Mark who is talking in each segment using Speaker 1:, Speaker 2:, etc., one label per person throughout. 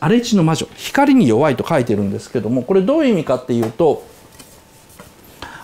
Speaker 1: 荒地の魔女光に弱いと書いてるんですけどもこれどういう意味かっていうと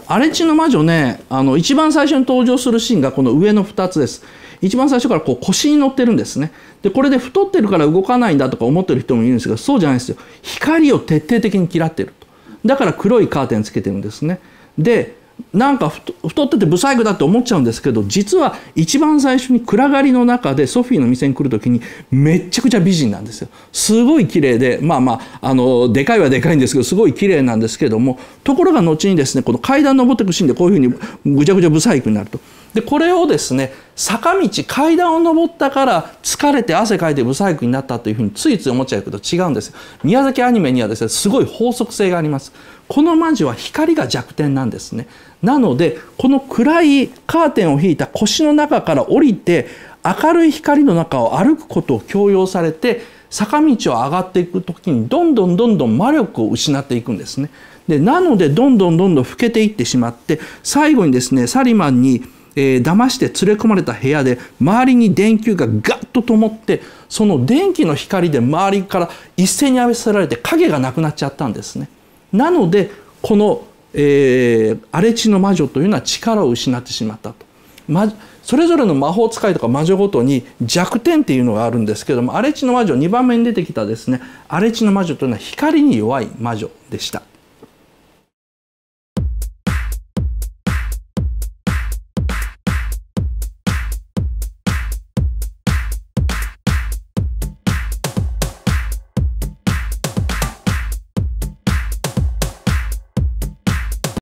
Speaker 1: 荒地の魔女ねあの一番最初に登場するシーンがこの上の2つです。一番最初からこう腰に乗ってるんですね。でこれで太ってるから動かないんだとか思ってる人もいるんですがそうじゃないですよ。光を徹底的に嫌ってると。だから黒いカーテンつけてるんですね。でなんか太ってて不細工だって思っちゃうんですけど実は一番最初に暗がりの中でソフィーの店に来る時にめっちゃくちゃ美人なんですよすごい綺麗でまあまああのでかいはでかいんですけどすごい綺麗なんですけどもところが後にですねこの階段登っていくシーンでこういうふうにぐちゃぐちゃ不細工になると。でこれをですね坂道階段を登ったから疲れて汗かいて不細工になったというふうについつい思っちゃうけど違うんです。宮崎アニメにはですねすごい法則性があります。この魔女は光が弱点なんですね。なのでこの暗いカーテンを引いた腰の中から降りて明るい光の中を歩くことを強要されて坂道を上がっていく時にどんどんどんどん魔力を失っていくんですね。でなのでどんどんどんどん老けていってしまって最後にですねサリマンにえー、騙して連れ込まれた部屋で周りに電球がガッと灯ってその電気の光で周りから一斉に浴びせられて影がなくなっちゃったんですね。なのでこの、えー、荒れ地の魔女というのは力を失ってしまったと。ま、それぞれの魔法使いとか魔女ごとに弱点っていうのがあるんですけども荒れ地の魔女2番目に出てきたですね荒れ地の魔女というのは光に弱い魔女でした。